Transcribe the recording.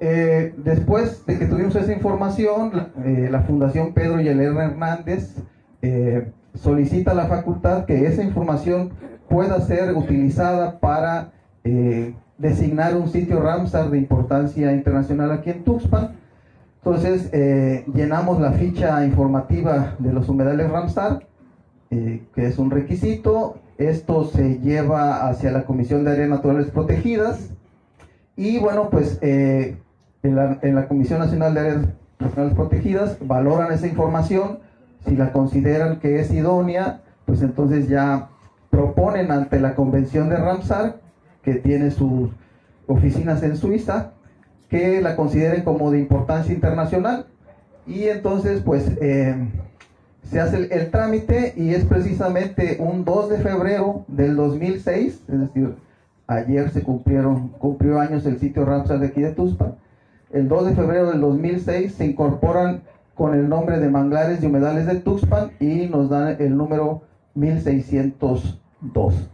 eh, después de que tuvimos esa información, la, eh, Fundación Pedro y Elena Hernández eh, solicita a la facultad que esa información pueda ser utilizada para designar un sitio Ramsar de importancia internacional aquí en Tuxpan. Entonces llenamos la ficha informativa de los humedales Ramsar, que es un requisito. Esto se lleva hacia la Comisión de Áreas Naturales Protegidas. Y bueno, pues en, la, en, la, Comisión Nacional de Áreas Naturales Protegidas valoran esa información. Si la consideran que es idónea, pues entonces ya proponen ante la Convención de Ramsar, que tiene sus oficinas en Suiza, que la consideren como de importancia internacional. Y entonces, pues, eh, se hace el, el, trámite y es precisamente un 2 de febrero del 2006, es decir, ayer se cumplieron, cumplió años el sitio Ramsar de aquí de Tuspa. El 2 de febrero del 2006 se incorporan con el nombre de manglares y humedales de Tuxpan y nos dan el número 1602.